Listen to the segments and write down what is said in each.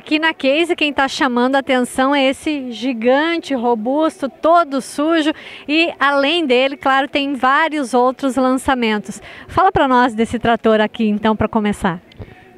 Aqui na Case, quem está chamando a atenção é esse gigante, robusto, todo sujo e além dele, claro, tem vários outros lançamentos. Fala para nós desse trator aqui, então, para começar.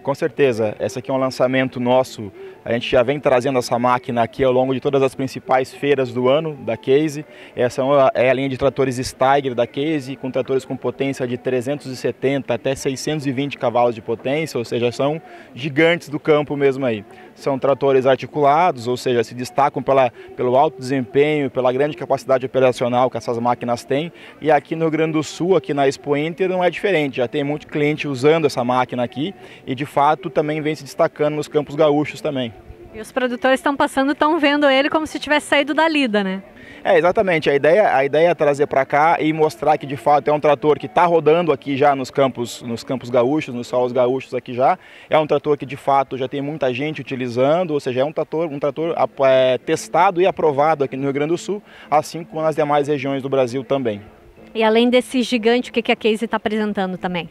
Com certeza, esse aqui é um lançamento nosso a gente já vem trazendo essa máquina aqui ao longo de todas as principais feiras do ano da Case. Essa é a linha de tratores Steiger da Case, com tratores com potência de 370 até 620 cavalos de potência, ou seja, são gigantes do campo mesmo aí. São tratores articulados, ou seja, se destacam pela, pelo alto desempenho, pela grande capacidade operacional que essas máquinas têm. E aqui no Rio Grande do Sul, aqui na Expo Inter, não é diferente. Já tem muito cliente usando essa máquina aqui e de fato também vem se destacando nos campos gaúchos também. E os produtores estão passando, estão vendo ele como se tivesse saído da lida, né? É, exatamente. A ideia, a ideia é trazer para cá e mostrar que de fato é um trator que está rodando aqui já nos campos, nos campos gaúchos, nos solos gaúchos aqui já. É um trator que de fato já tem muita gente utilizando, ou seja, é um trator, um trator é, testado e aprovado aqui no Rio Grande do Sul, assim como nas demais regiões do Brasil também. E além desse gigante, o que a Case está apresentando também?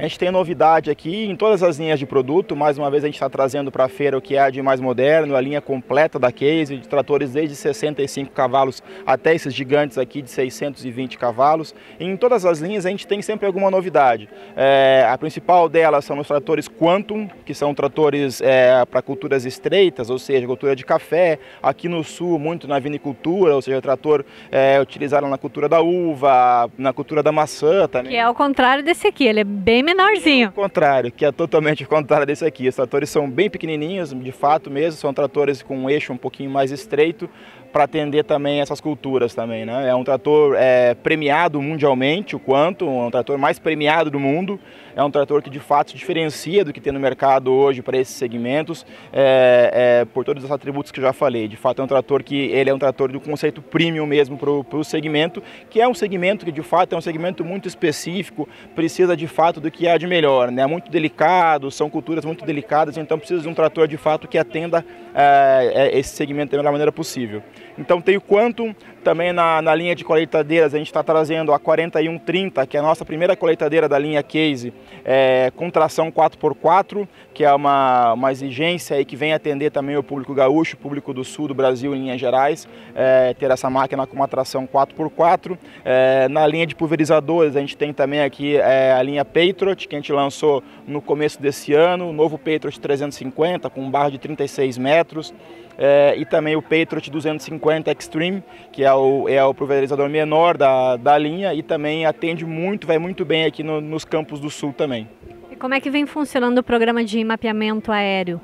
A gente tem novidade aqui em todas as linhas de produto. Mais uma vez a gente está trazendo para a feira o que há de mais moderno, a linha completa da Case, de tratores desde 65 cavalos até esses gigantes aqui de 620 cavalos. Em todas as linhas a gente tem sempre alguma novidade. É, a principal delas são os tratores Quantum, que são tratores é, para culturas estreitas, ou seja, cultura de café. Aqui no sul, muito na vinicultura, ou seja, trator é, utilizado na cultura da uva, na cultura da maçã também. Que é ao contrário desse aqui, ele é bem menorzinho. O contrário, que é totalmente o contrário desse aqui. Os tratores são bem pequenininhos, de fato mesmo, são tratores com um eixo um pouquinho mais estreito para atender também essas culturas também, né? É um trator é, premiado mundialmente, o quanto, um trator mais premiado do mundo. É um trator que de fato se diferencia do que tem no mercado hoje para esses segmentos, é, é, por todos os atributos que já falei. De fato é um trator que ele é um trator do conceito premium mesmo para o segmento, que é um segmento que de fato é um segmento muito específico, precisa de fato do que há de melhor, né? É muito delicado, são culturas muito delicadas, então precisa de um trator de fato que atenda é, é esse segmento da melhor maneira possível. Então tem o Quantum, também na, na linha de colheitadeiras a gente está trazendo a 4130, que é a nossa primeira colheitadeira da linha Case, é, com tração 4x4, que é uma, uma exigência aí que vem atender também o público gaúcho, o público do sul do Brasil em linhas gerais, é, ter essa máquina com uma tração 4x4. É, na linha de pulverizadores a gente tem também aqui é, a linha Patriot, que a gente lançou no começo desse ano, o novo Patriot 350 com barra de 36 metros é, e também o Patriot 250 Extreme, que é o, é o pulverizador menor da, da linha e também atende muito, vai muito bem aqui no, nos campos do sul também. E como é que vem funcionando o programa de mapeamento aéreo?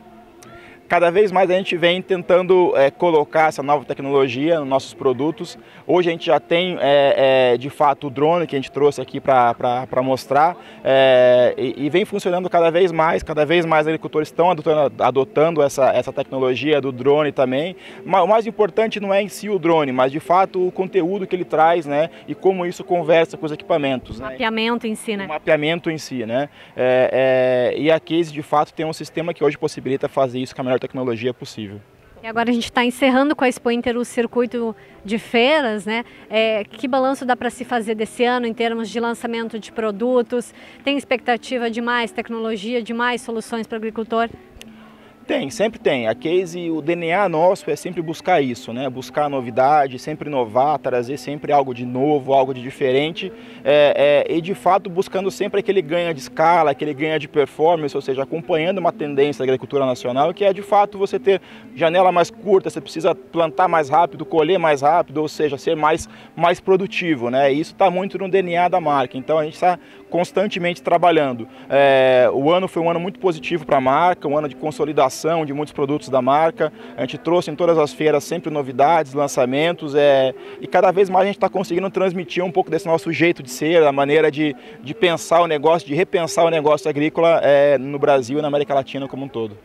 Cada vez mais a gente vem tentando é, colocar essa nova tecnologia nos nossos produtos. Hoje a gente já tem, é, é, de fato, o drone que a gente trouxe aqui para mostrar é, e, e, vem funcionando cada vez mais. Cada vez mais agricultores estão adotando, adotando essa, essa tecnologia do drone também. Mas o mais importante não é em si o drone, mas de fato o conteúdo que ele traz né, e como isso conversa com os equipamentos. O né? mapeamento em si, né? O mapeamento em si, né? É, é, e a Case, de fato, tem um sistema que hoje possibilita fazer isso com a melhor melhor tecnologia possível. E agora a gente está encerrando com a Expo Inter o circuito de feiras, né? É, que balanço dá para se fazer desse ano em termos de lançamento de produtos? Tem expectativa de mais tecnologia, de mais soluções para o agricultor? Tem, sempre tem. A Case, o DNA nosso é sempre buscar isso, né? Buscar novidade, sempre inovar, trazer sempre algo de novo, algo de diferente. É, é, e de fato buscando sempre aquele ganho de escala, aquele ganho de performance, ou seja, acompanhando uma tendência da agricultura nacional, que é de fato você ter janela mais curta, você precisa plantar mais rápido, colher mais rápido, ou seja, ser mais, mais produtivo, né? E isso está muito no DNA da marca. Então a gente está constantemente trabalhando. É, o ano foi um ano muito positivo para a marca, um ano de consolidação de muitos produtos da marca. A gente trouxe em todas as feiras sempre novidades, lançamentos é, e cada vez mais a gente está conseguindo transmitir um pouco desse nosso jeito de ser, a maneira de, de pensar o negócio, de repensar o negócio agrícola é, no Brasil e na América Latina como um todo.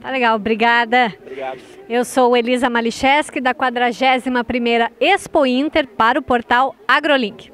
Tá legal, obrigada. Obrigado. Eu sou Elisa Malicheski, da 41ª Expo Inter para o portal AgroLink.